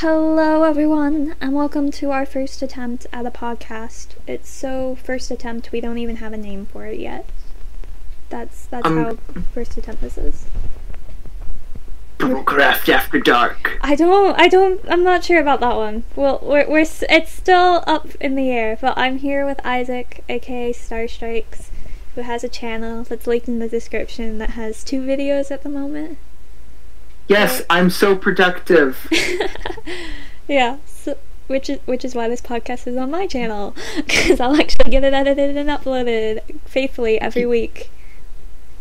Hello, everyone, and welcome to our first attempt at a podcast. It's so first attempt we don't even have a name for it yet. That's that's Um, how first attempt this is. Bullcraft After Dark. I don't, I don't, I'm not sure about that one. Well, we're, we're it's still up in the air, but I'm here with Isaac, aka Star Strikes, who has a channel that's linked in the description that has two videos at the moment. Yes, I'm so productive. yeah, so, which is which is why this podcast is on my channel because I'll actually get it edited and uploaded faithfully every week.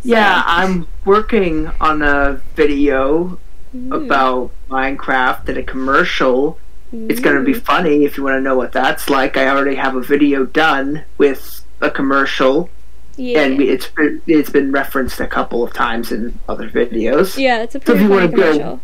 Yeah, I'm working on a video Ooh. about Minecraft and a commercial. It's gonna be mm. funny if you want to know what that's like. I already have a video done with a commercial, yeah. and we- it's it's been referenced a couple of times in other videos. yeah, it's a So if pretty you funny go- commercial.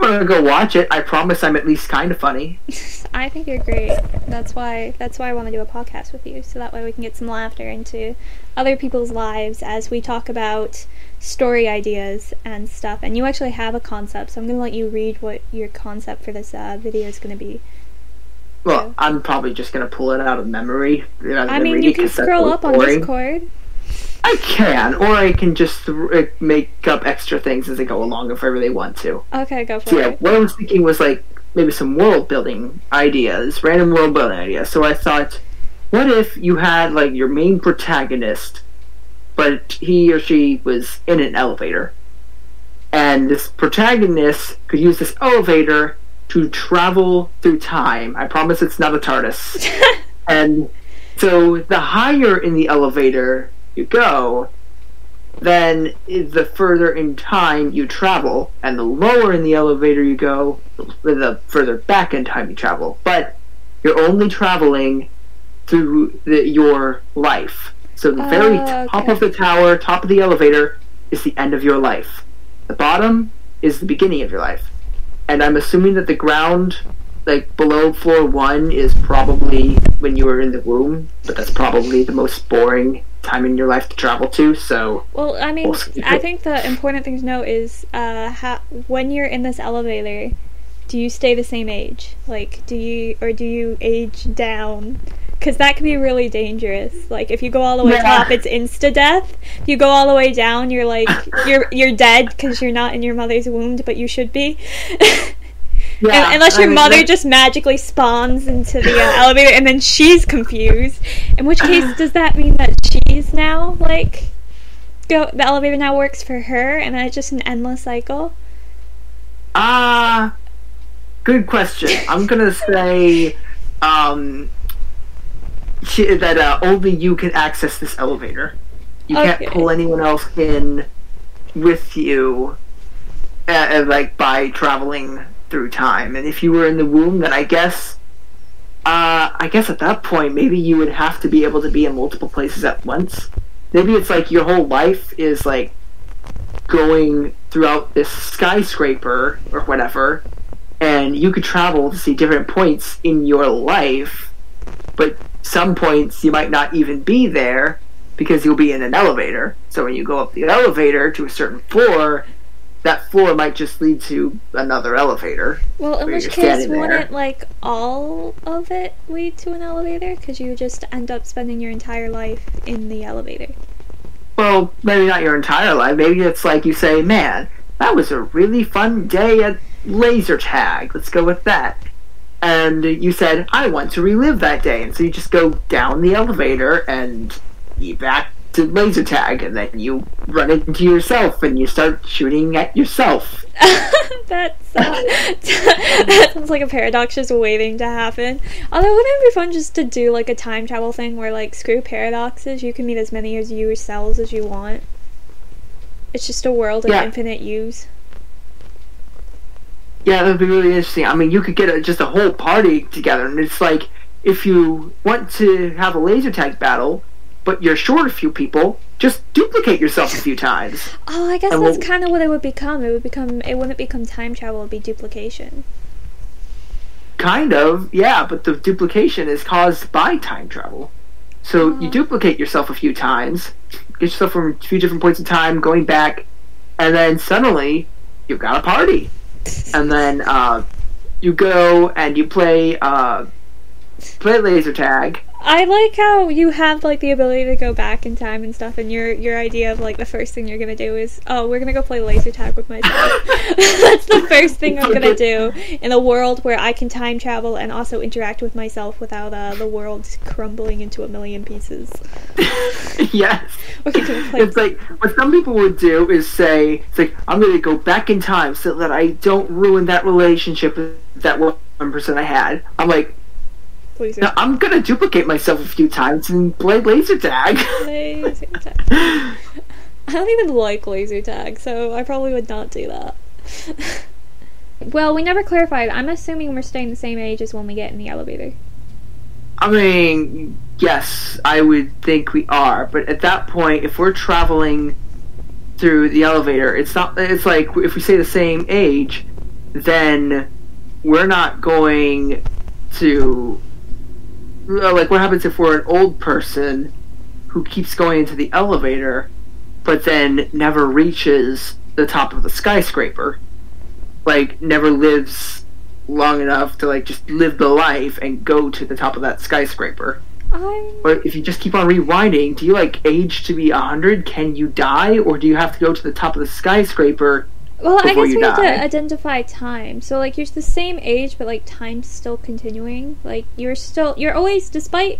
You want to go watch it? I promise I'm at least kind of funny. I think you're great. That's why that's why I want to do a podcast with you, so that way we can get some laughter into other people's lives as we talk about story ideas and stuff. And you actually have a concept, so I'm gonna let you read what your concept for this uh, video is gonna be. Well, Yeah. I'm probably just gonna pull it out of memory. I mean, you can scroll up on. Discord. I can, or I can just uh, make up extra things as I go along if I really want to. Okay, go for So yeah, it. what I was thinking was like maybe some world building ideas, random world building ideas. So I thought, what if you had like your main protagonist, but he or she was in an elevator, and this protagonist could use this elevator to travel through time. I promise it's not a TARDIS. And so the higher in the elevator you go, then the further in time you travel, and the lower in the elevator you go, the further back in time you travel. But you're only traveling through the, your life. So the very Oh, top of the tower, top of the elevator, is the end of your life. The bottom is the beginning of your life. And I'm assuming that the ground, like below floor one, is probably when you were in the womb, but that's probably the most boring time in your life to travel to. So Well, I mean, We'll I think the important thing to know is uh, how, when you're in this elevator, do you stay the same age? Like, do you or do you age down? Because that can be really dangerous. Like, if you go all the way Yeah. top, it's insta death. If you go all the way down, you're like you're you're dead because you're not in your mother's womb, but you should be. yeah, Un- Unless I your mean, mother just magically spawns into the uh, elevator and then she's confused. In which case, does that mean that she's now like go the elevator now works for her and then it's just an endless cycle? Ah, good question. I'm gonna say, um, she, that uh, only you can access this elevator. You Okay. can't pull anyone else in with you, uh, uh, like by traveling through time. And if you were in the womb, then I guess, uh, I guess at that point maybe you would have to be able to be in multiple places at once. Maybe it's like your whole life is like going throughout this skyscraper or whatever, and you could travel to see different points in your life, but some points you might not even be there because you'll be in an elevator. So when you go up the elevator to a certain floor, that floor might just lead to another elevator. Well, in which case, wouldn't like all of it lead to an elevator? Because you just end up spending your entire life in the elevator. Well, maybe not your entire life. Maybe it's like you say, man, that was a really fun day at laser tag. Let's go with that. And you said, I want to relive that day. And so you just go down the elevator and be back to laser tag. And then you run into yourself and you start shooting at yourself. that, sounds, that sounds like a paradox just waiting to happen. Although, wouldn't it be fun just to do like a time travel thing where, like, screw paradoxes, you can meet as many as you cells as you want? It's just a world of Yeah. infinite use. Yeah, that would be really interesting. I mean, you could get a, just a whole party together. And it's like, if you want to have a laser tag battle, but you're short a few people, just duplicate yourself a few times. Oh, I guess And that's what- kind of what it would become. It would become. It wouldn't become time travel. It would be duplication. Kind of, yeah, but the duplication is caused by time travel. So you Oh. duplicate yourself a few times, get yourself from a few different points in time, going back, and then suddenly you've got a party. And then uh, you go and you play uh, play laser tag. I like how you have like the ability to go back in time and stuff, and your your idea of like the first thing you're gonna do is, oh, we're gonna go play laser tag with myself. That's the first thing I'm gonna do in a world where I can time travel and also interact with myself without uh, the world crumbling into a million pieces. yes. We're gonna play- It's like what some people would do is say, "It's like I'm going to go back in time so that I don't ruin that relationship with that one person I had." I'm like, Laser, no, I'm going to duplicate myself a few times and play laser tag. laser tag. I don't even like laser tag, so I probably would not do that. well, we never clarified. I'm assuming we're staying the same age as when we get in the elevator. I mean, yes, I would think we are, but at that point, if we're traveling through the elevator, it's not. It's like if we say the same age, then we're not going to. Uh, like, what happens if we're an old person who keeps going into the elevator, but then never reaches the top of the skyscraper? Like, never lives long enough to like just live the life and go to the top of that skyscraper. I'm But if you just keep on rewinding, do you like age to be a hundred? Can you die, or do you have to go to the top of the skyscraper? Well, I guess we have to identify time. So like you're the same age, but like time's still continuing. Like you're still you're always despite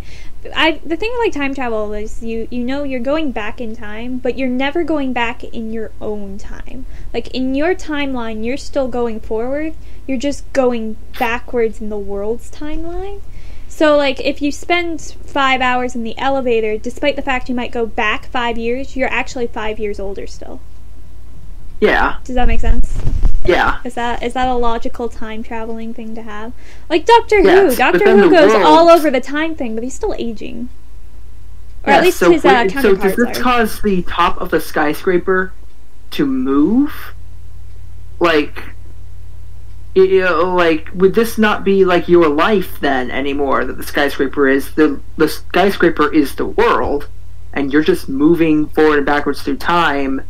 I the thing with like time travel is you you know you're going back in time, but you're never going back in your own time. Like in your timeline, you're still going forward. You're just going backwards in the world's timeline. So like if you spend 5 hours in the elevator, despite the fact you might go back 5 years, you're actually 5 years older still. Yeah, Does that make sense? yeah. Is that is that a logical time traveling thing to have? Like Doctor Who. Yes, but Doctor Who goes world- all over the time thing, but he's still aging. Or at Yeah, least so, his uh, so does this are. cause the top of the skyscraper to move? Like, you know, like would this not be like your life then anymore? That the skyscraper is the the skyscraper is the world, and you're just moving forward and backwards through time,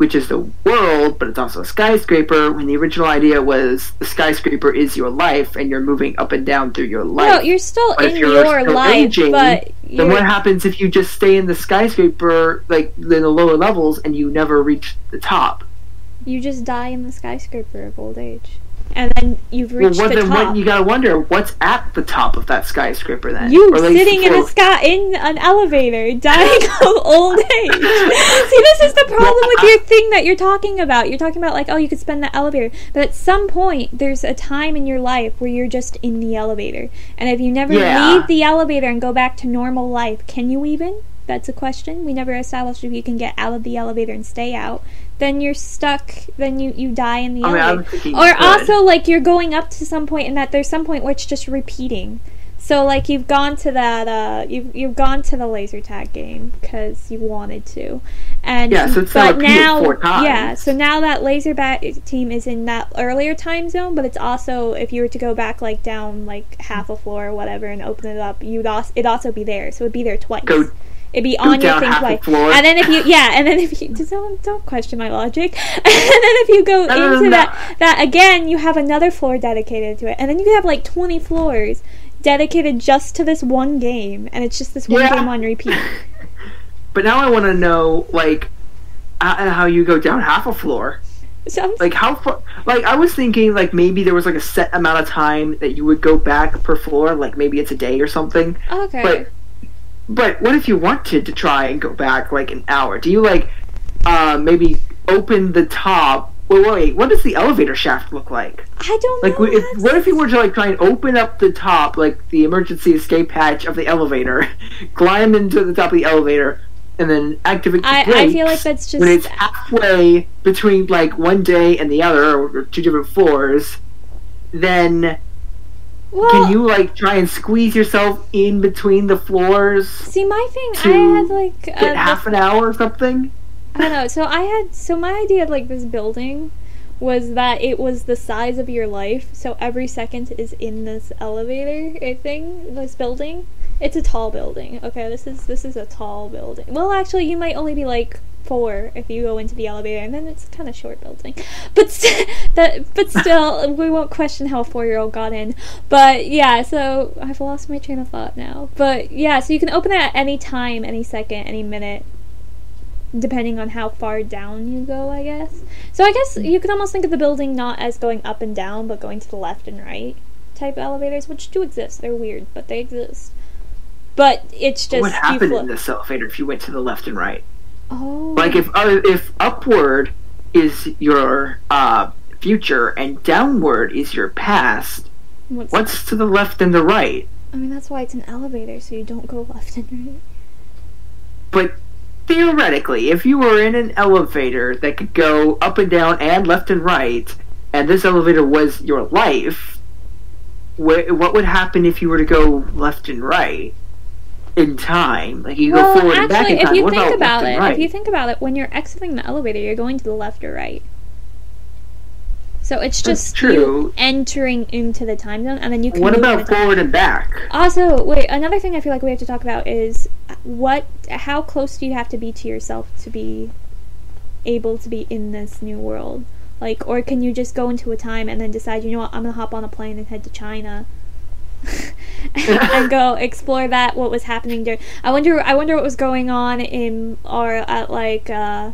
which is the world, but it's also a skyscraper. When the original idea was the skyscraper is your life, and you're moving up and down through your life. no, you're still But in you're your still life, aging, but Then you're, what happens if you just stay in the skyscraper, like in the lower levels, and you never reach the top? you just die in the skyscraper of old age, and then you've Well, reached what, the top. what, you gotta wonder what's at the top of that skyscraper then? You Or at least sitting in a sky in an elevator, dying of old age. See, this is the problem with your thing that you're talking about. You're talking about like, oh, you could spend the elevator, but at some point, there's a time in your life where you're just in the elevator, and if you never Yeah. leave the elevator and go back to normal life, can you even? That's a question. We never established if you can get out of the elevator and stay out. Then you're stuck. Then you you die in the I mean, elevator. Or could. also like you're going up to some point and that there's some point where it's just repeating. So like you've gone to that uh you've you've gone to the laser tag game because you wanted to, and Yeah, so it's but now four times. yeah so now that laser bat team is in that earlier time zone, but it's also if you were to go back like down like half a floor or whatever and open it up, you'd also it'd also be there, so it'd be there twice. Go- It'd be on your thing a floor. and then if you yeah, and then if you don't don't question my logic, and then if you go No, into no. that that again, you have another floor dedicated to it, and then you have like twenty floors dedicated just to this one game, and it's just this one Yeah. game on repeat. But now I want to know, like, how you go down half a floor. So I'm, Like how far? Like I was thinking, like maybe there was like a set amount of time that you would go back per floor. Like maybe it's a day or something. okay. But but what if you wanted to try and go back like an hour? Do you like uh, maybe open the top? Wait, wait, what does the elevator shaft look like? I don't Like, know. if, what if you were to like try and open up the top, like the emergency escape hatch of the elevator, climb into the top of the elevator, and then activate the I, brakes? I feel like that's just when it's halfway between like one day and the other, or two different floors, then well, can you like try and squeeze yourself in between the floors? see my thing. I had like uh, Get half an hour or something? I don't know. So I had so my idea of like this building was that it was the size of your life. So every second is in this elevator thing, this building. It's a tall building. Okay, this is this is a tall building. Well, actually, you might only be like four if you go into the elevator, and then it's kind of short building. But st- that, but still, we won't question how a four-year-old got in. But yeah, so I've lost my train of thought now. But yeah, so you can open it at any time, any second, any minute, depending on how far down you go, I guess. So I guess you could almost think of the building not as going up and down, but going to the left and right type elevators, which do exist. They're weird, but they exist. But it's just what you happened in this elevator if you went to the left and right? Oh, Like if uh, if upward is your uh, future and downward is your past, what's, what's to the left and the right? I mean, that's why it's an elevator, so you don't go left and right. But theoretically, if you were in an elevator that could go up and down and left and right, and this elevator was your life, wh- what would happen if you were to go left and right in time? Like you well, go forward and back actually, in if you what think about, about it, right? if you think about it, when you're exiting the elevator, you're going to the left or right. So it's That's just true. you entering into the time zone, and then you can. what about time- forward and back? Also, wait, another thing I feel like we have to talk about is uh, what how close do you have to be to yourself to be able to be in this new world? Like or can you just go into a time and then decide, you know what, I'm going to hop on a plane and head to China. and go explore that what was happening there. I wonder I wonder what was going on in or at like uh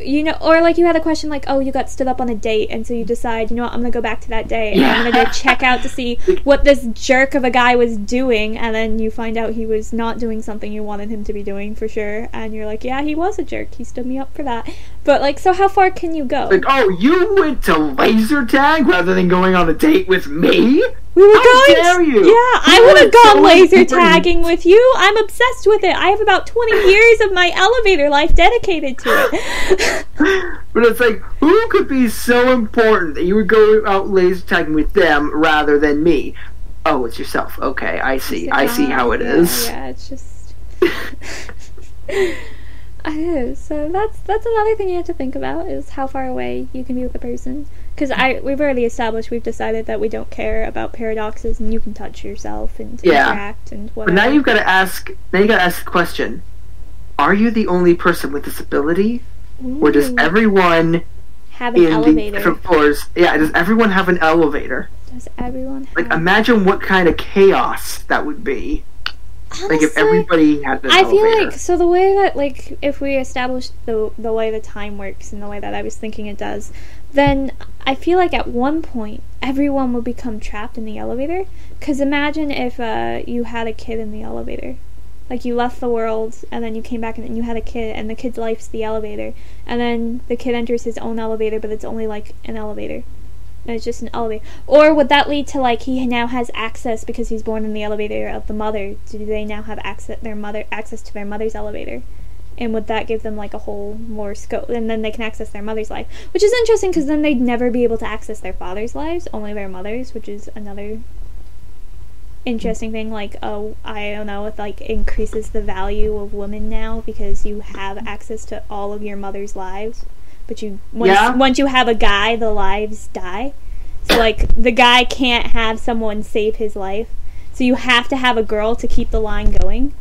you know, or like you had a question like, oh, you got stood up on a date, and so you decide, you know what, I'm gonna go back to that date, and I'm gonna go check out to see what this jerk of a guy was doing, and then you find out he was not doing something you wanted him to be doing for sure, and you're like, yeah, he was a jerk, he stood me up for that. But like, so how far can you go? Like, oh, you went to laser tag rather than going on a date with me? We were how going. dare you! Yeah, I would have gone so laser tagging with you. I'm obsessed with it. I have about 20 years of my elevator life dedicated to it. But it's like, who could be so important that you would go out laser tagging with them rather than me? Oh, it's yourself. Okay, I see. I see how it Yeah. Yeah, it's just. I know. So that's that's another thing you have to think about is how far away you can be with a person. Because I we've already established we've decided that we don't care about paradoxes and you can touch yourself and Yeah. interact and But now you've got to ask. Now you got to ask the question: Are you the only person with this ability, or does everyone have an in the elevator? different floors? Yeah, does everyone have an elevator? Does everyone have? Like, imagine what kind of chaos that would be. Like if everybody had I feel like so the way that like if we establish the the way the time works and the way that I was thinking it does, then I feel like at one point everyone would become trapped in the elevator. Cause imagine if uh, you had a kid in the elevator, like you left the world and then you came back and then you had a kid and the kid's life's the elevator, and then the kid enters his own elevator, but it's only like an elevator. It's just an elevator. Or would that lead to like he now has access because he's born in the elevator of the mother? Do they now have access their mother access to their mother's elevator? And would that give them like a whole more scope? And then they can access their mother's life, which is interesting because then they'd never be able to access their father's lives, only their mother's, which is another interesting thing. Like, oh, I don't know, it like increases the value of women now because you have access to all of your mother's lives. But you once Yeah. once you have a guy, the lives die. So like the guy can't have someone save his life. So you have to have a girl to keep the line going.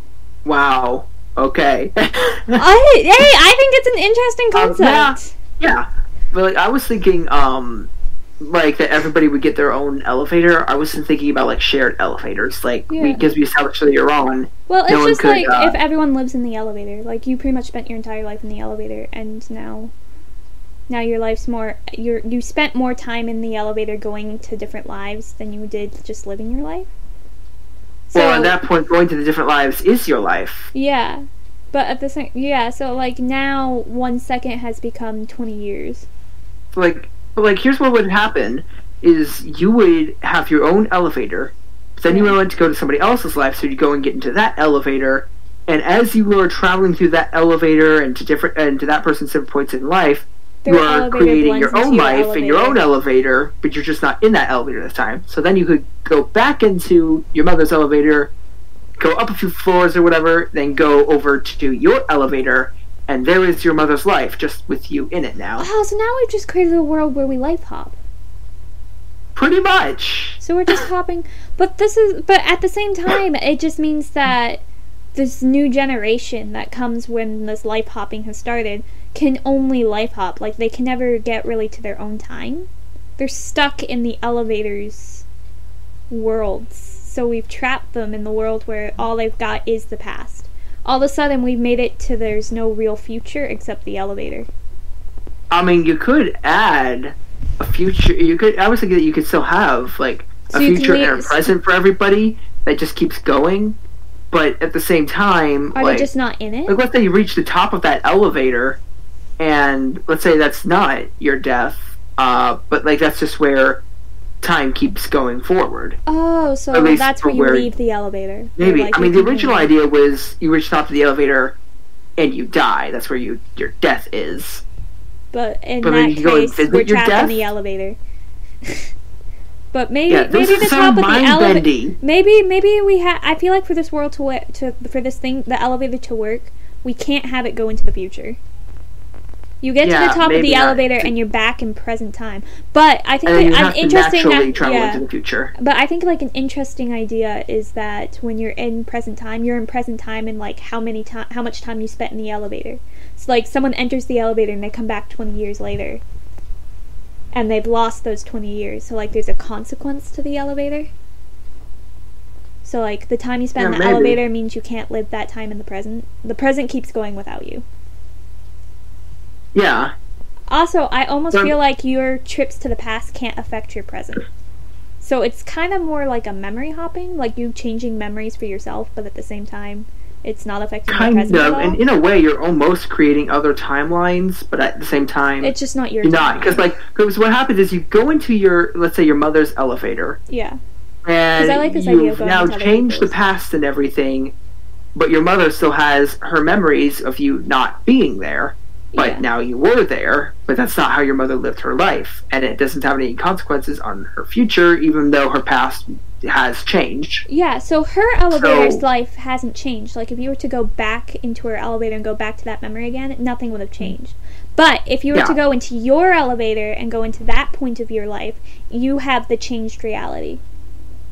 wow. Okay. I, hey, I think it's an interesting Um, yeah. concept. Yeah, but like I was thinking, um, like that everybody would get their own elevator. I wasn't thinking about like shared elevators, like Yeah. because we established that you're on. Well, it's no just could, like uh, if everyone lives in the elevator, like you pretty much spent your entire life in the elevator, and now, now your life's more. You you spent more time in the elevator going to different lives than you did just living your life. So well, at that point, going to the different lives is your life. yeah, but at the same yeah, so like now one second has become twenty years. Like, like here's what would happen: is you would have your own elevator, then you would want to go to somebody else's life, so you go and get into that elevator. And as you are traveling through that elevator and to different and to that person's different points in life, you are creating your own life in your own elevator, but you're just not in that elevator at the time. So then you could go back into your mother's elevator, go up a few floors or whatever, then go over to your elevator, and there is your mother's life, just with you in it now. Wow, so now we've just created a world where we life hop. Pretty much. So we're just hopping, but this is but at the same time it just means that this new generation that comes when this life hopping has started can only life hop. Like they can never get really to their own time. They're stuck in the elevators worlds. So we've trapped them in the world where all they've got is the past. All of a sudden we've made it to there's no real future except the elevator. I mean, you could add a future. You could. I was thinking that you could still have like a So can future and a present for everybody that just keeps going. But at the same time, Are like, they just not in it? like let's say you reach the top of that elevator, and let's say that's not your death, uh, but like that's just where time keeps going forward. Oh, so that's where you where- leave the elevator. Maybe. like, I mean, the original idea was you reach the top of the elevator and you die. That's where you your death is. But in But that you go and case, visit we're your trapped in the elevator. but maybe Yeah, this maybe the top of the elevator. Maybe maybe we have. I feel like for this world to to for this thing the elevator to work, we can't have it go into the future. You get to the top of the not. elevator and you're back in present time. But I think And then you that- an to interesting travel yeah. into the future. But I think like an interesting idea is that when you're in present time, you're in present time and like how many time, how much time you spent in the elevator. So like someone enters the elevator and they come back 20 years later, and they've lost those 20 years. So like there's a consequence to the elevator. So like the time you spend Yeah, in the maybe. elevator means you can't live that time in the present. The present keeps going without you. Yeah. Also, I almost Um, feel like your trips to the past can't affect your present. So it's kind of more like a memory hopping, like you changing memories for yourself, but at the same time, it's not affecting your Kind present of. at all. And in a way, you're almost creating other timelines, but at the same time, it's just not your you're not. Because, like, because what happens is you go into your, let's say, your mother's elevator, yeah, and I like this idea of you've going now changed the past and everything, but your mother still has her memories of you not being there. But Yeah. now you were there, but that's not how your mother lived her life, and it doesn't have any consequences on her future, even though her past has changed. yeah. So her elevator's So- life hasn't changed. Like if you were to go back into her elevator and go back to that memory again, nothing would have mm-hmm. changed. But if you were Yeah. to go into your elevator and go into that point of your life, you have the changed reality.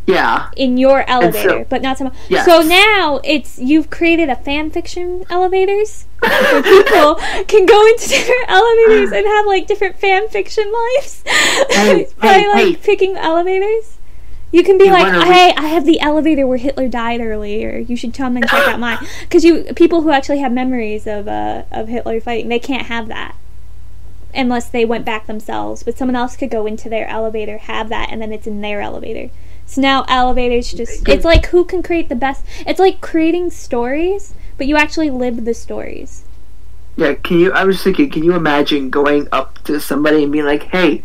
Yeah, in your elevator, so- but not some. Yes. So now it's you've created a fan fiction elevators where people can go into different elevators and have like different fan fiction lives Hey, by hey, like hey. picking elevators. You can be You like, hey, I have the elevator where Hitler died earlier. You should come and check out mine. Because you people who actually have memories of uh, of Hitler fighting, they can't have that unless they went back themselves. But someone else could go into their elevator, have that, and then it's in their elevator. So now elevators just it's like who can create the best it's like creating stories, but you actually live the stories. yeah. Can you? I was thinking, can you imagine going up to somebody and being like, "Hey,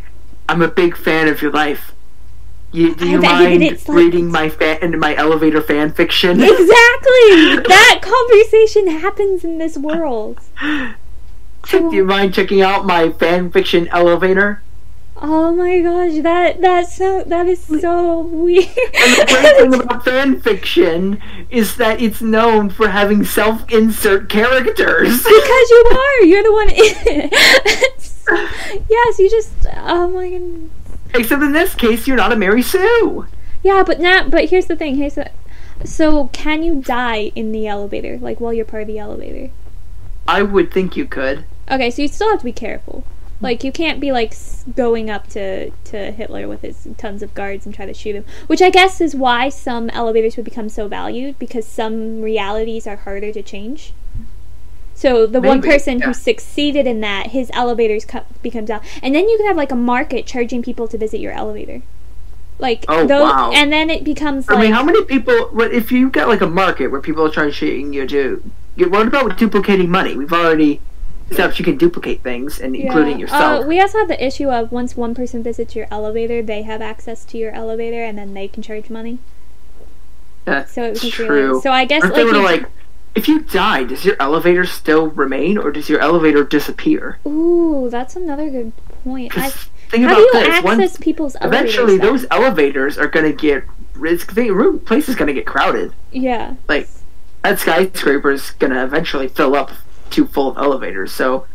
I'm a big fan of your life. You, do you bet mind it's like- reading my fan, and my elevator fan fiction?" Exactly! that conversation happens in this world. do you mind checking out my fan fiction elevator? Oh my gosh, that that's so that is so weird. And the great thing about fan fiction is that it's known for having self-insert characters. because you are, you're the one in it. yes, you just oh my goodness. Except in this case, you're not a Mary Sue. Yeah, but now but here's the thing, here's the so can you die in the elevator, like while you're part of the elevator? I would think you could. Okay, so you still have to be careful. Like you can't be like going up to to Hitler with his tons of guards and try to shoot him, which I guess is why some elevators would become so valued because some realities are harder to change. So the one person yeah. who succeeded in that, his elevators co- becomes out, and then you can have like a market charging people to visit your elevator. Like Oh, those, wow. and then it becomes I like mean, how many people? What if you got like a market where people are trying to cheating you to? you- What about duplicating money? We've already established you can duplicate things, and including yourself. Uh, we also have the issue of once one person visits your elevator, they have access to your elevator, and then they can charge money. That's So it becomes true. really. So I guess they like, were you- like, if you die, does your elevator still remain, or does your elevator disappear? ooh, that's another good point. I, think how about do you this. access Once, people's elevators? eventually, then? those elevators are going to get. It's, the room place is going to get crowded. yeah. Like that skyscraper is going to eventually fill up too full of elevators. So,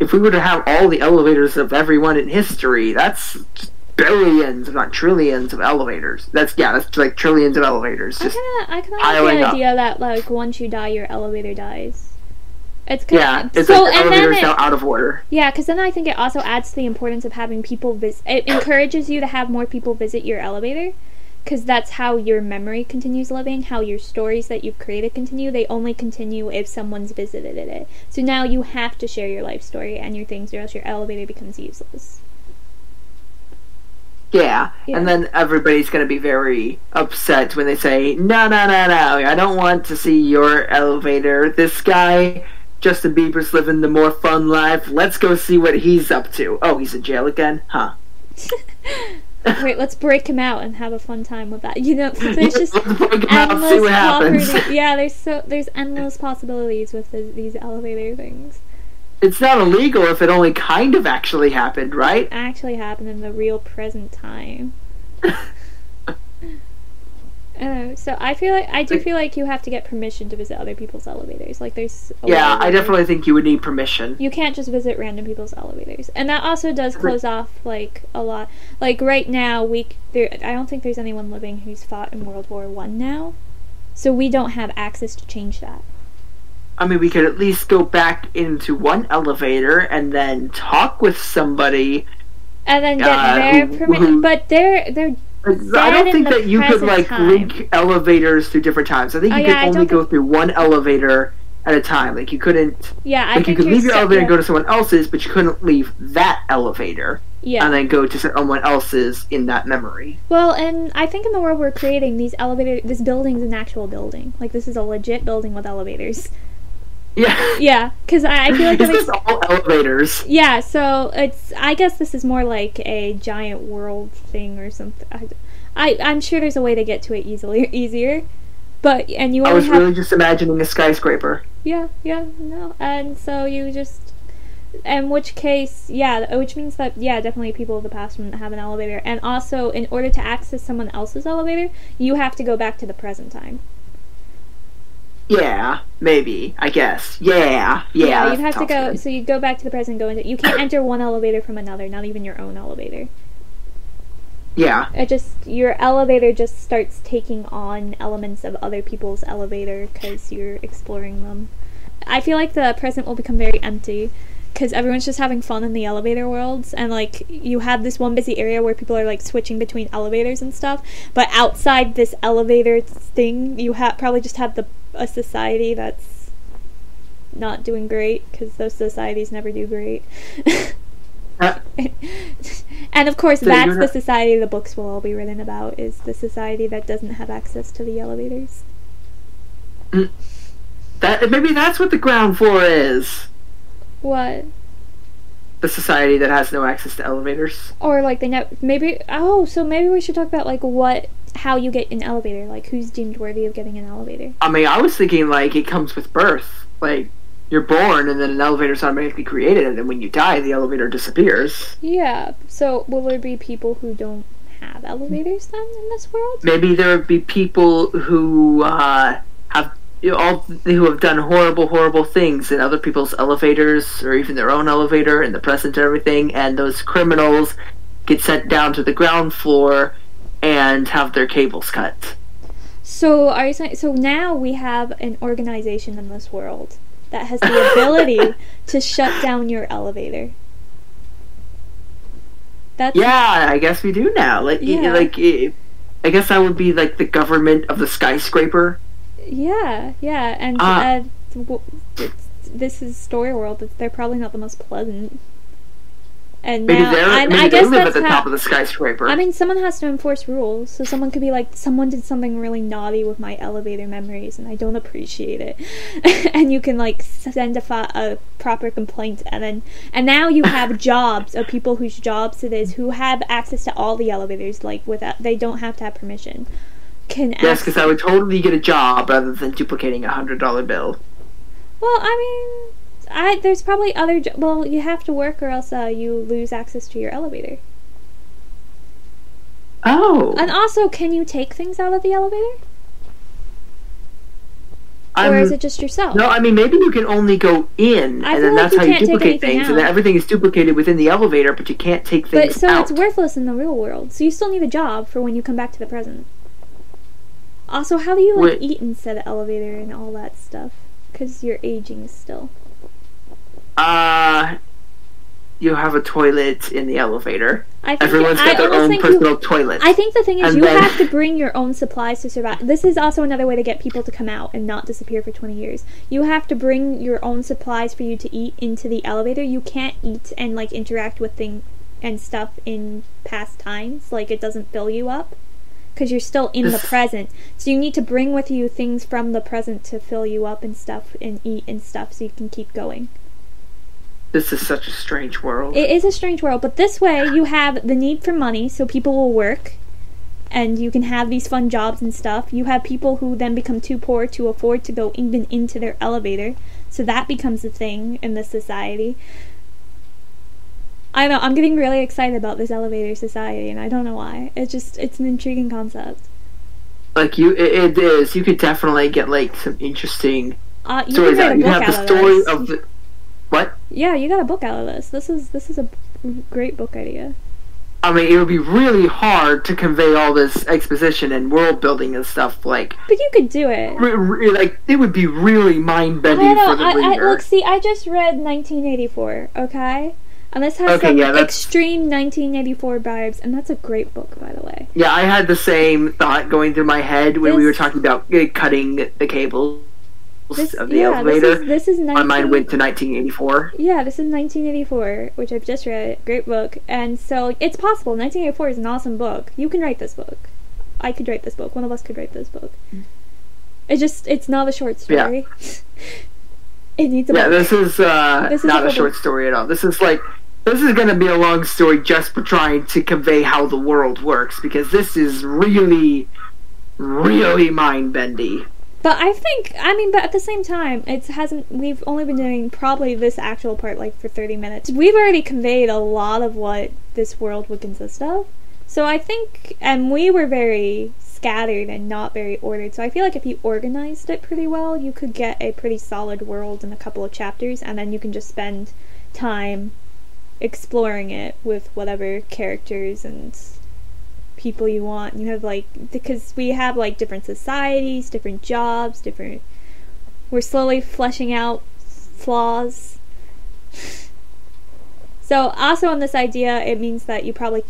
if we were to have all the elevators of everyone in history, that's billions, if not trillions, of elevators. That's yeah, that's like trillions of elevators. I Just kind of, I kind of like the up. idea that like once you die, your elevator dies. It's kinda, Yeah, it's so like the and then elevator's it, now out of order. yeah, because then I think it also adds to the importance of having people visit. It encourages you to have more people visit your elevator, because that's how your memory continues living. How your stories that you've created continue. They only continue if someone's visited it. So now you have to share your life story and your things, or else your elevator becomes useless. Yeah. Yeah. and then everybody's gonna be very upset when they say, "No, no, no, no! I don't want to see your elevator. This guy, Justin Bieber's living the more fun life. Let's go see what he's up to. Oh, he's in jail again, huh? Wait, let's break him out and have a fun time with that. You know, there's just Let's break him out, endless see what happens. property- Yeah, there's so there's endless possibilities with the, these elevator things. It's not illegal if it only kind of actually happened, right? Actually, happened in the real present time. Uh, so I feel like I do Like- feel like you have to get permission to visit other people's elevators. Like there's a Yeah, I definitely think you would need permission. you can't just visit random people's elevators, and that also does close off like a lot. Like right now, we there I don't think there's anyone living who's fought in World War One now, so we don't have access to change that. I mean, we could at least go back into one elevator and then talk with somebody. And then get Uh, their permission, but they're they're I don't think that you could like time. link elevators through different times. I think Oh, you yeah, could only go think- through one elevator at a time. Like you couldn't. yeah. I Like you could leave your elevator and go to someone else's, but you couldn't leave that elevator yeah. and then go to someone else's in that memory. Well, and I think in the world we're creating, these elevator, this building's an actual building. Like this is a legit building with elevators. Yeah. Yeah, because I, I feel like Is this makes, all elevators? yeah. So it's I guess this is more like a giant world thing or something. I, I I'm sure there's a way to get to it easily easier, but and you I was have really just imagining a skyscraper. yeah yeah no and so you just in which case yeah which means that yeah definitely people of the past wouldn't have an elevator and also in order to access someone else's elevator you have to go back to the present time Yeah, maybe. I guess. Yeah, yeah. you'd have to go good. so you go back to the present and go into you can't enter one elevator from another not even your own elevator Yeah, it just your elevator just starts taking on elements of other people's elevator because you're exploring them i feel like the present will become very empty because everyone's just having fun in the elevator worlds and like you have this one busy area where people are like switching between elevators and stuff but outside this elevator thing you have probably just have the a society that's not doing great because those societies never do great. Uh, and of course So that's the society the books will all be written about is the society that doesn't have access to the elevators. That maybe that's what the ground floor is. What The society that has no access to elevators. or like they know maybe oh so maybe we should talk about like what how you get an elevator like who's deemed worthy of getting an elevator I mean, I was thinking like it comes with birth. Like you're born, and then an elevator's automatically created, and then when you die, the elevator disappears. yeah so will there be people who don't have elevators then in this world Maybe there would be people who uh, have you know, all who have done horrible, horrible things in other people's elevators, or even their own elevator in the present and everything, and those criminals get sent down to the ground floor and have their cables cut. So are you saying so now we have an organization in this world that has the ability to shut down your elevator. That's Yeah, I guess we do now. Like, Yeah. like, I guess that would be like the government of the skyscraper. Yeah, yeah, and Uh, uh, it's, this is story world. They're probably not the most pleasant. And Maybe now, they're and maybe I they guess live at that's the how, top of the skyscraper. I mean, someone has to enforce rules. So someone could be like, someone did something really naughty with my elevator memories, and I don't appreciate it. and you can like send a, a proper complaint, and then and now you have jobs of people whose jobs it is who have access to all the elevators, like without they don't have to have permission. Can yes, because I would totally get a job rather than duplicating a hundred dollar bill. Well, I mean, I there's probably other. Jo- well, you have to work, or else uh, you lose access to your elevator. Oh, And also, can you take things out of the elevator, I'm, or is it just yourself? no, I mean maybe you can only go in, I and then like that's you how you duplicate things, and then everything is duplicated within the elevator, but you can't take things. But so out. it's worthless in the real world. So you still need a job for when you come back to the present. Also, how do you like Wait. eat instead of elevator and all that stuff? Because you're aging still. Uh, you have a toilet in the elevator. I think Everyone's I got their own personal you, toilet. I think the thing is And you then- have to bring your own supplies to survive. This is also another way to get people to come out and not disappear for 20 years. You have to bring your own supplies for you to eat into the elevator. You can't eat and like interact with things and stuff in past times. Like it doesn't fill you up because you're still in the present. So you need to bring with you things from the present to fill you up and stuff and eat and stuff so you can keep going. This is such a strange world. It is a strange world, but this way you have the need for money, so people will work, and you can have these fun jobs and stuff. You have people who then become too poor to afford to go even into their elevator, so that becomes a thing in this society. I know. I'm getting really excited about this elevator society, and I don't know why. It's just it's an intriguing concept. like you, it, it is. You could definitely get like some interesting Uh, you stories out. You have the story of this. of the what? Yeah, you got a book out of this. This is this is a great book idea. I mean, it would be really hard to convey all this exposition and world building and stuff. Like, But you could do it. re- re- like it would be really mind I bending for the I, I, reader. look, see, I just read 1984. Okay, and this has Okay, some yeah, extreme 1984 vibes, and that's a great book, by the way. yeah, I had the same thought going through my head when we were talking about uh, cutting the cables This, of the yeah, elevator. this is this is 19, My mind went to 1984. Yeah, this is 1984, which I've just read. Great book, and so it's possible. 1984 is an awesome book. You can write this book. I could write this book. One of us could write this book. It's just it's not a short story. Yeah. it needs a Yeah, book. this is uh, This is not a a, short story at all. This is like this is gonna be a long story just for trying to convey how the world works because this is really, really mind bendy. But I think, I mean, but at the same time, it hasn't. We've only been doing probably this actual part like for thirty minutes. We've already conveyed a lot of what this world would consist of. So I think, and we were very scattered and not very ordered. So I feel like if you organized it pretty well, you could get a pretty solid world in a couple of chapters, and then you can just spend time exploring it with whatever characters and people you want. You have like because we have like different societies, different jobs, different. We're slowly fleshing out flaws. So also on this idea, it means that you probably,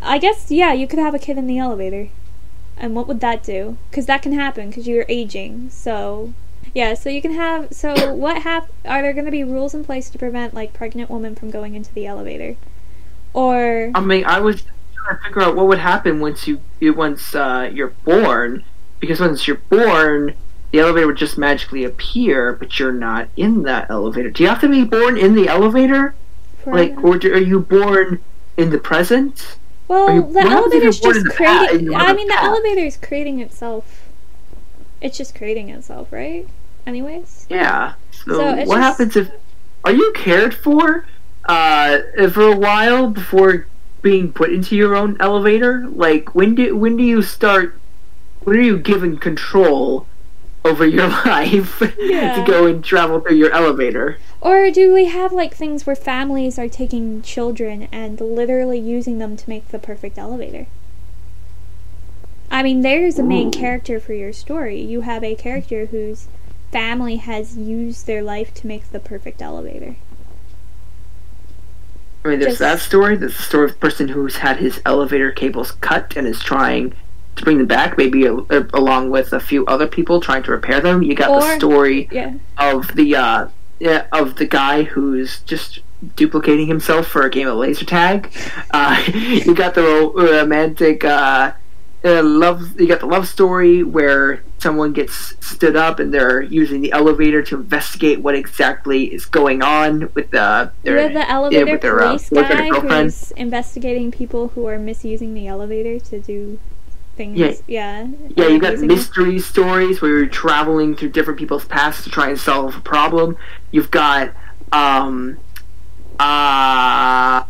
I guess, yeah, you could have a kid in the elevator, and what would that do? Because that can happen because you're aging. So yeah, so you can have. So what hap- Are there going to be rules in place to prevent like pregnant women from going into the elevator? Or I mean, I was trying to figure out what would happen once you, once uh, you're born, because once you're born, the elevator would just magically appear, but you're not in that elevator. Do you have to be born in the elevator, like, or do, are you born in the present? Well, you- the what happens if elevator's just in the past- creating. I mean, the past? elevator's creating itself. It's just creating itself, right? Anyways. Yeah. So, So what just- happens if are you cared for uh, for a while before being put into your own elevator? Like when do when do you start? When are you given control over your life Yeah. to go and travel through your elevator? Or do we have like things where families are taking children and literally using them to make the perfect elevator? I mean, there's a main Ooh. character for your story. You have a character whose family has used their life to make the perfect elevator. I mean, there's Just- that story. There's the story of the person who's had his elevator cables cut and is trying to bring them back, maybe a, a- along with a few other people trying to repair them. You got the story Yeah. of the uh, yeah, of the guy who's just duplicating himself for a game of laser tag. Uh, you got the ro- romantic uh, uh, love. You got the love story where someone gets stood up and they're using the elevator to investigate what exactly is going on with the their the elevator with their, uh, police boyfriend guy who's investigating people who are misusing the elevator to do things. Yeah. Yeah. Yeah, you got mystery stories where you're traveling through different people's pasts to try and solve a problem. You've got um uh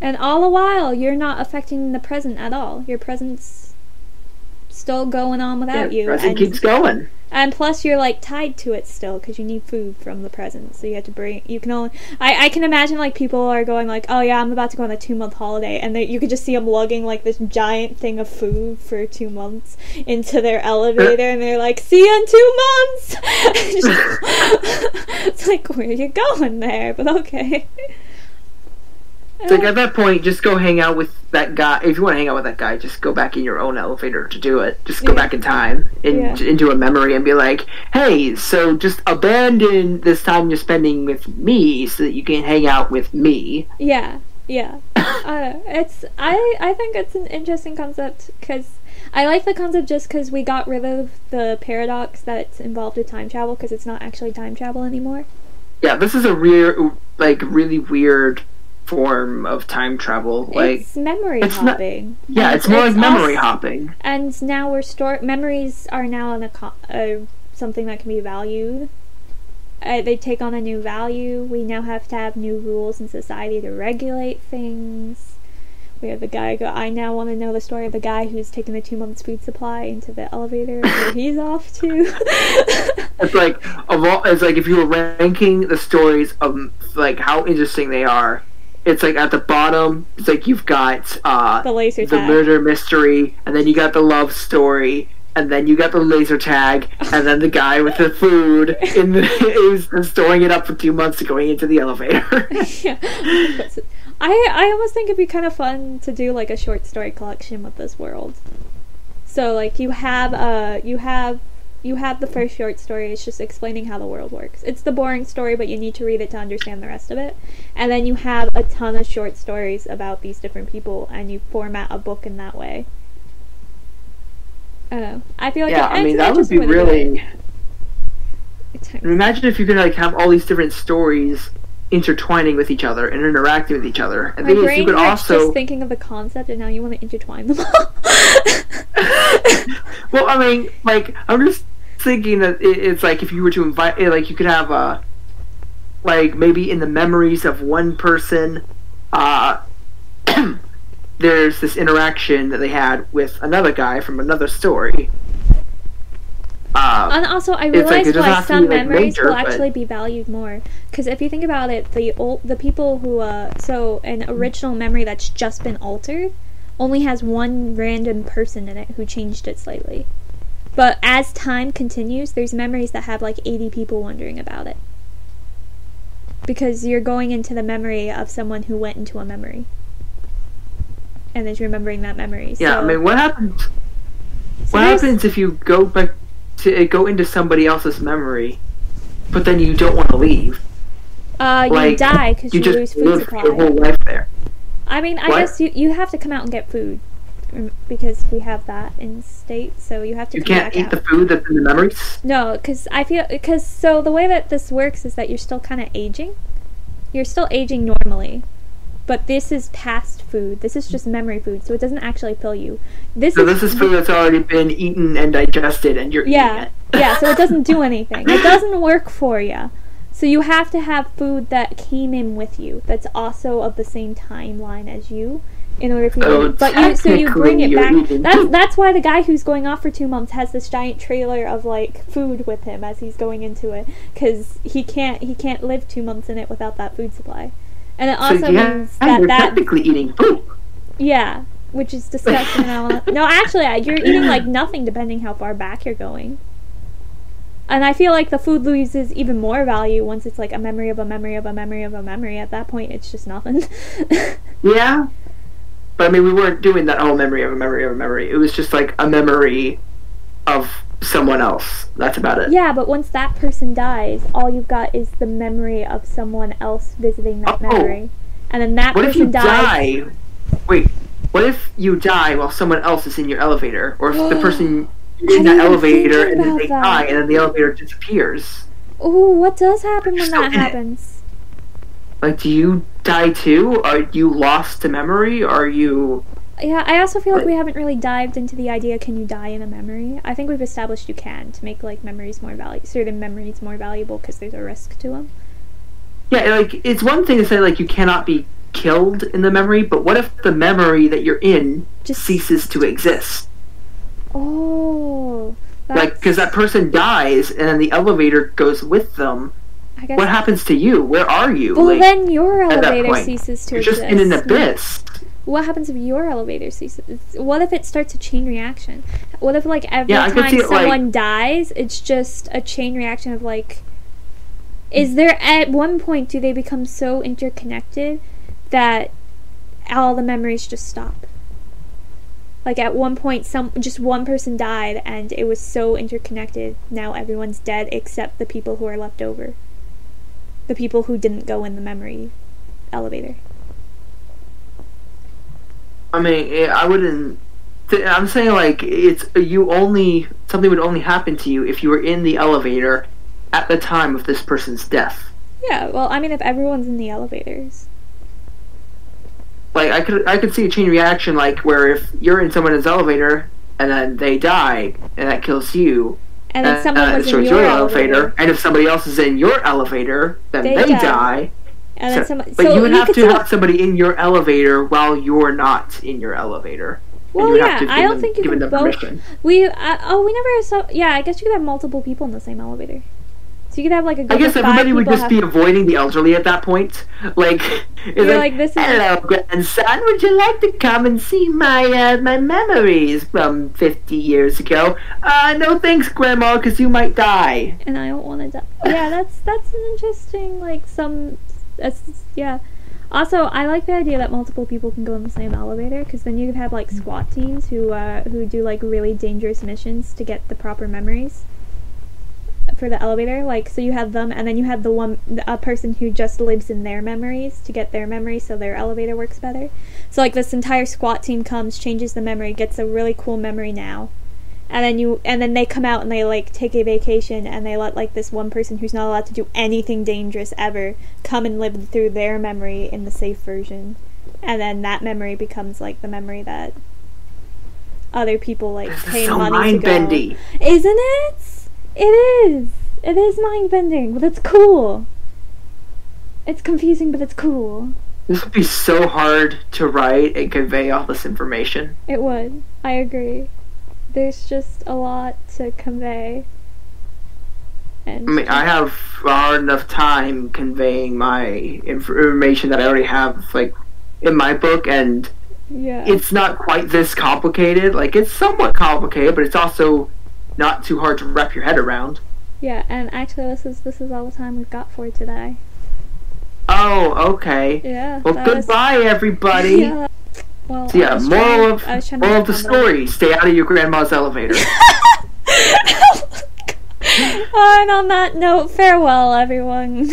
And all the while, you're not affecting the present at all. Your present's still going on without yeah, you. present And, keeps going. and plus, you're like tied to it still because you need food from the present. So you have to bring. You can only. I I can imagine like people are going like, oh yeah, I'm about to go on a two month holiday, and they, you could just see them lugging like this giant thing of food for two months into their elevator, and they're like, see you in two months. it's like where are you going there? But okay. It's like at that point, just go hang out with that guy. If you want to hang out with that guy, just go back in your own elevator to do it. Just go Yeah. back in time in, Yeah. into a memory and be like, "Hey, so just abandon this time you're spending with me so that you can hang out with me." Yeah, yeah. uh, it's I I think it's an interesting concept because I like the concept just because we got rid of the paradox that's involved with time travel because it's not actually time travel anymore. Yeah, this is a weird, like really weird form of time travel. Like, it's memory it's not- hopping. yeah, And it's more like memory als- hopping. And now we're store memories are now in a uh, something that can be valued. Uh, they take on a new value. We now have to have new rules in society to regulate things. We have the guy go. I now want to know the story of the guy who's taking the two months food supply into the elevator where he's off to. It's like of all, it's like if you were ranking the stories of like how interesting they are. It's like at the bottom. It's like you've got uh, the laser the tag. murder mystery, and then you got the love story, and then you got the laser tag, and then the guy with the food in the is storing it up for two months going into the elevator. yeah. I I almost think it'd be kind of fun to do like a short story collection with this world. So like you have uh you have you have the first short story. It's just explaining how the world works. It's the boring story, but you need to read it to understand the rest of it. And then you have a ton of short stories about these different people, and you format a book in that way. I. I feel like yeah, I mean that would be interesting way to do really. Imagine if you could like have all these different stories intertwining with each other and interacting with each other. And My brain you could also just thinking of the concept, and now you want to intertwine them all. well, I mean, like I'm just thinking that it's like if you were to invite, eh, like you could have a, like maybe in the memories of one person, uh, there's this interaction that they had with another guy from another story. Uh, And also, I It's like, realized why some be, like, memories major, will but- actually be valued more. Because if you think about it, the old, the people who, uh, so an original memory that's just been altered only has one random person in it who changed it slightly. But as time continues, there's memories that have like 80 people wondering about it. Because you're going into the memory of someone who went into a memory. And is remembering that memory. yeah, so, I mean, what happens? so What happens if you go back to go into somebody else's memory, but then you don't want to leave? Uh, you die because You you, lose food supply. your whole life there. I mean, I What? guess you you have to come out and get food because we have that in state, so you have to You can't eat out. the food that's in the memories. No, because I feel because so the way that this works is that you're still kind of aging. You're still aging normally, but this is past food. This is just memory food, so it doesn't actually fill you. This So is this is food that's already been eaten and digested, and you're yeah, eating it. yeah. So it doesn't do anything. It doesn't work for you. So you have to have food that came in with you. That's also of the same timeline as you, in order for you. To, oh, but you so you bring it back. That's that's why the guy who's going off for two months has this giant trailer of like food with him as he's going into it, because he can't he can't live two months in it without that food supply. And it also so yeah, means that you're that technically eating poop. yeah, which is disgusting. No, actually, you're eating like nothing depending how far back you're going. And I feel like the food loses even more value once it's like a memory of a memory of a memory of a memory. At that point, it's just nothing. Yeah, but I mean, we weren't doing that whole memory of a memory of a memory. It was just like a memory of someone else. That's about it. yeah, but once that person dies, all you've got is the memory of someone else visiting that Oh. memory. And then that What if you dies. die? Wait, what if you die while someone else is in your elevator, or if the person in that elevator and then they that. die, and then the elevator disappears? Ooh, what does happen when that in it. happens? Like, do you die too? Are you lost to memory? Are you? Yeah, I also feel like we haven't really dived into the idea can you die in a memory? I think we've established you can to make like memories more valuable, certain memories more valuable because there's a risk to them. Yeah, like it's one thing to say like you cannot be killed in the memory, but what if the memory that you're in Just ceases to exist? Oh, like because that person dies and then the elevator goes with them. I guess. What happens to you? Where are you? well, Like, then your elevator ceases to you're just exist. in an abyss. What happens if your elevator ceases? What if it starts a chain reaction? What if like every Yeah, time it, like- someone dies, it's just a chain reaction of like is there at one point do they become so interconnected that all the memories just stop? Like at one point some just one person died and it was so interconnected. Now everyone's dead except the people who are left over. The people who didn't go in the memory elevator. I mean, eh, I wouldn't. th- I'm saying like it's you only something would only happen to you if you were in the elevator at the time of this person's death. Yeah, well, I mean, if everyone's in the elevators. Like I could I could see a chain reaction like where if you're in someone's elevator and then they die and that kills you. And then uh, someone uh, was so in it's your, elevator. and if somebody else is in your elevator, then They they, die. die. And then So- but so you would have to have somebody in your elevator while you're not in your elevator. Well, you yeah, I don't them- think you given can both. permission. We uh, oh, we never saw. Yeah, I guess you could have multiple people in the same elevator. So you could have like a I guess everybody would just be avoiding the elderly at that point. Like, it's You're like, this is- hello, grandson. Would you like to come and see my uh, my memories from fifty years ago? Uh, no thanks, Grandma, because you might die. and I don't want to die. Yeah, that's that's an interesting like some. That's yeah. Also, I like the idea that multiple people can go in the same elevator because then you could have like SWAT teams who uh, who do like really dangerous missions to get the proper memories for the elevator. Like, so you have them, and then you have the one a person who just lives in their memories to get their memories, so their elevator works better. So like this entire SWAT team comes, changes the memory, gets a really cool memory now, and then you and then they come out and they like take a vacation and they let like this one person who's not allowed to do anything dangerous ever come and live through their memory in the safe version and then that memory becomes like the memory that other people like This pay so money to mind go bendy. isn't it it is. It is mind bending but it's cool. It's confusing but it's cool. This would be so hard to write and convey all this information. it would. I agree. There's just a lot to convey. And I mean, I have hard enough time conveying my information that I already have, like, in my book, and yeah. it's not quite this complicated. Like, it's somewhat complicated, but it's also not too hard to wrap your head around. Yeah, and actually, this is this is all the time we've got for today. Oh, okay. Yeah. Well, that was- goodbye, everybody. Yeah. Well, So, yeah, moral trying- of I was trying to moral of the story: stay out of your grandma's elevator. Oh and on that note, farewell, everyone.